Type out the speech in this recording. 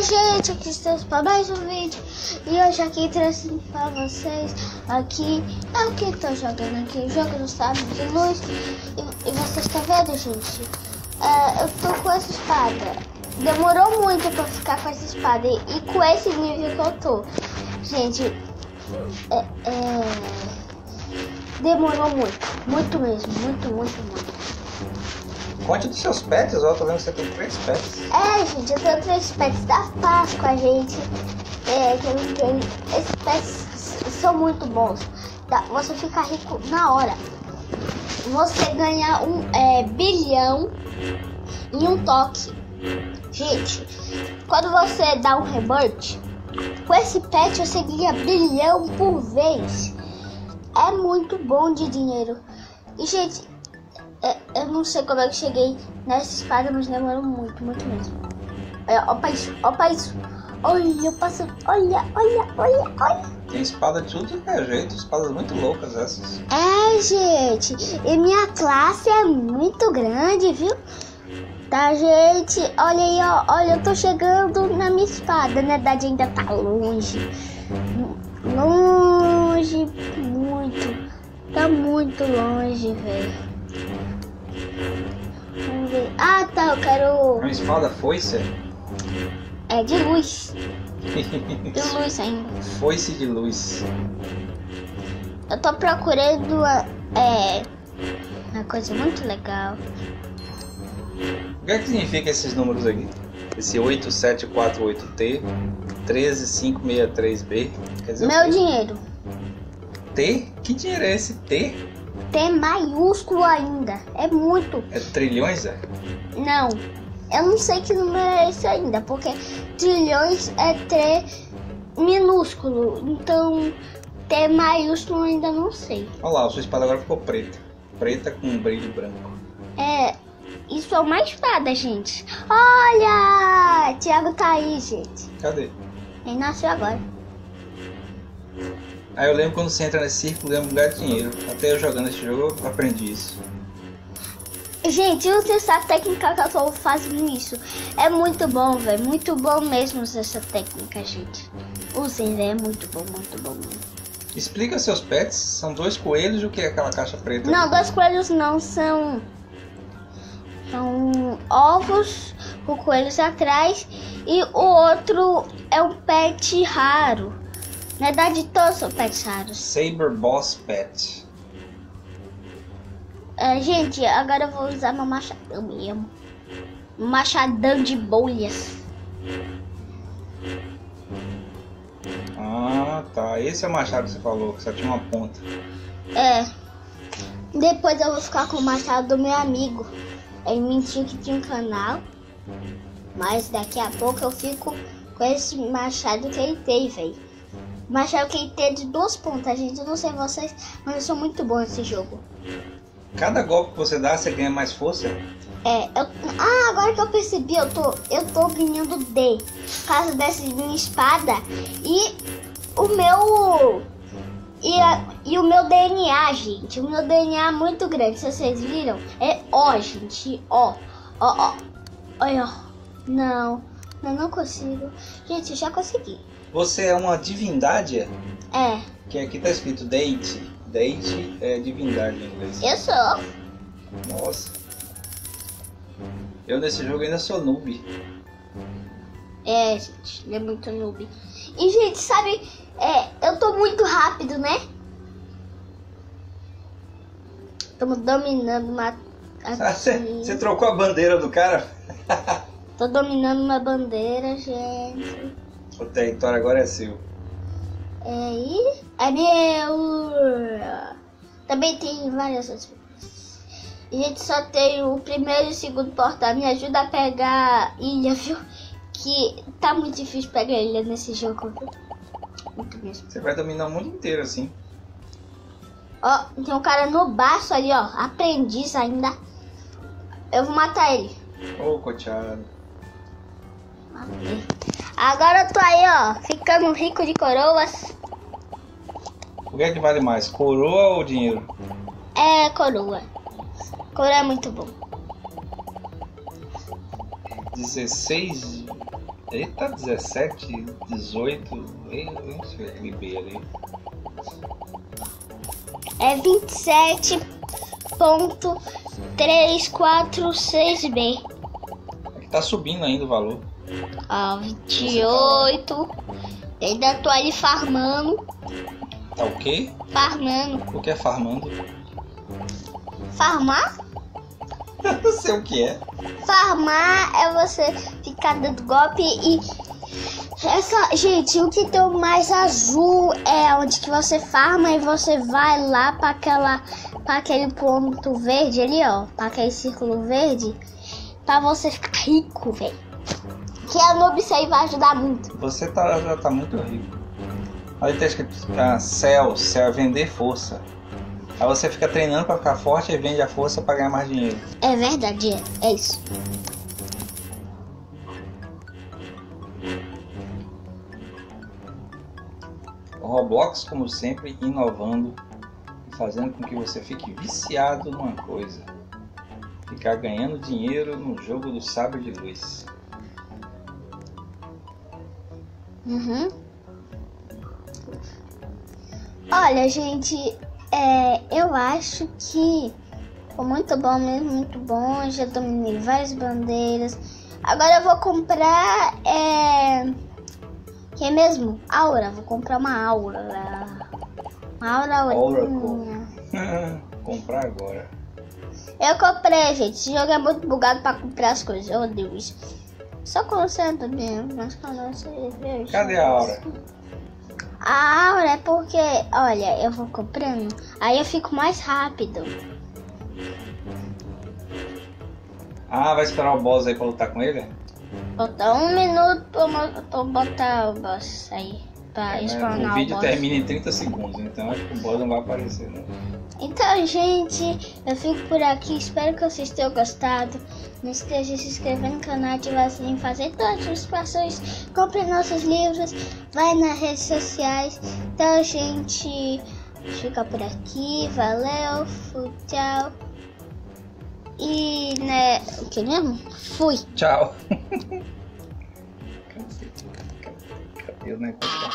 Oi gente, aqui estamos para mais um vídeo. E hoje aqui trazendo para vocês Aqui é o que estou jogando aqui O jogo do sábio de luz. E, e vocês estão vendo gente? É, Eu tô com essa espada. Demorou muito para ficar com essa espada e, e, com esse nível que eu tô. Gente é, é, Demorou muito Muito mesmo, muito, muito, muito Conte dos seus pets, ó, tô vendo que você tem três pets. É, gente, eu tenho três pets da Páscoa, gente. É, que eu tenho. Esses pets são muito bons. Você fica rico na hora. Você ganha um é, bilhão em um toque. Gente, quando você dá um rebirth, com esse pet você ganha bilhão por vez. É muito bom de dinheiro. E, gente, eu não sei como é que cheguei nessa espada, mas demorou muito, muito mesmo. Olha, opa isso, opa isso. Olha, eu passo. Olha, olha, olha, olha. Tem espada de tudo que é jeito, espadas muito loucas essas. É, gente. E minha classe é muito grande, viu? Tá, gente? Olha aí, ó. Olha, eu tô chegando na minha espada. Na verdade, ainda tá longe. Longe, muito. Tá muito longe, velho. Ah, tá, eu quero. Uma espada foice? É de luz. de luz ainda. Foice de luz. Eu tô procurando é, uma coisa muito legal. O que é que significa esses números aqui? Esse 8748T, 13563B. Quer dizer Meu dinheiro. T? Que dinheiro é esse T? T maiúsculo ainda. É muito. É trilhões, é? Não. Eu não sei que número é esse ainda, porque trilhões é T minúsculo. Então, T maiúsculo ainda não sei. Olha lá, a sua espada agora ficou preta. Preta com um brilho branco. É, isso é uma espada, gente. Olha! Thiago tá aí, gente. Cadê? Ele nasceu agora. Aí eu lembro quando você entra nesse círculo, ganha lugar de dinheiro. Até eu jogando esse jogo, eu aprendi isso. Gente, use essa técnica que eu tô fazendo isso. É muito bom, velho. Muito bom mesmo essa técnica, gente. Usem, velho. É muito bom, muito bom. Explica seus pets. São dois coelhos o que é aquela caixa preta? Não, dois coelhos não. São... São ovos com coelhos atrás. E o outro é um pet raro. Na verdade, todos são pets raros. Saber Boss Pet. É, gente, agora eu vou usar meu machadão mesmo. Machadão de bolhas. Ah, tá. Esse é o machado que você falou, que só tinha uma ponta. É. Depois eu vou ficar com o machado do meu amigo. Ele mentiu que tinha um canal. Mas daqui a pouco eu fico com esse machado que ele tem, velho. Mas eu queria ter de duas pontas, gente. Eu não sei vocês, mas eu sou muito bom nesse jogo. Cada golpe que você dá, você ganha mais força? É, eu, ah, agora que eu percebi, eu tô, eu tô ganhando D. Por causa dessa minha espada. E o meu. E, a, e o meu DNA, gente. O meu DNA é muito grande. Se vocês viram, é ó, gente. Ó, ó, ó. Olha, não. Eu não consigo. Gente, eu já consegui. Você é uma divindade? É. Que aqui tá escrito deity. Deity é divindade em inglês. Eu sou. Nossa. Eu nesse jogo ainda sou noob. É, gente, ele é muito noob. E, gente, sabe, é, eu tô muito rápido, né? Estamos dominando uma. Você trocou a bandeira do cara? Tô dominando uma bandeira, gente. O território agora é seu. É, e é meu. Também tem várias outras. A gente só tem o primeiro e o segundo portal. Me ajuda a pegar ilha, viu? Que tá muito difícil pegar ilha nesse jogo. Muito mesmo. Você vai dominar o mundo inteiro assim. Ó, tem um cara no baço ali, ó. Aprendiz ainda. Eu vou matar ele. Ô, oh, coteado. Matei. Agora eu tô aí, ó, ficando rico de coroas. O que é que vale mais, coroa ou dinheiro? É, coroa. Coroa é muito bom. 16 Eita, 17, 18. Eita, não sei aquele B ali. É 27.346B. Aqui tá subindo ainda o valor. Ó, 28. Ainda tô ali farmando. Tá o quê? Farmando. O que é farmando? Farmar? Eu não sei o que é. Farmar é você ficar dando golpe e. Essa, gente, o que tem o mais azul é onde que você farma e você vai lá para aquela para aquele ponto verde ali, ó, para aquele círculo verde, para você ficar rico, velho. Que a noob aí vai ajudar muito. Você tá, já tá muito rico. Aí tá escrito ah, céu, céu é vender força. Aí você fica treinando pra ficar forte e vende a força pra ganhar mais dinheiro. É verdade, é, é isso. O Roblox, como sempre, inovando e fazendo com que você fique viciado numa coisa. Ficar ganhando dinheiro no jogo do sabre de luz. Uhum. Olha, gente, é, eu acho que foi muito bom mesmo, muito bom. Já dominei várias bandeiras. Agora eu vou comprar. É, que é mesmo? Aura. Vou comprar uma aura. Uma aura aurinha. Comprar agora. Eu comprei, gente. Esse jogo é muito bugado pra comprar as coisas. Eu odeio isso. Só concentra mesmo. Mas quando você vê. Cadê a aura? A aura é porque, olha, eu vou comprando, aí eu fico mais rápido. Ah, vai esperar o boss aí pra lutar com ele? Botar um minuto pra, pra botar o boss aí. Pra É, spawnar o o vídeo boss. termina em 30 segundos, então acho que o boss não vai aparecer, né? Então, gente, eu fico por aqui. Espero que vocês tenham gostado. Não esqueça de se inscrever no canal, ativar o sininho, fazer todas as notificações. Compre nossos livros, vai nas redes sociais. Então, gente, fica por aqui. Valeu, fui, tchau. E, né, o que mesmo? Fui. Tchau! っていうね、こっちが。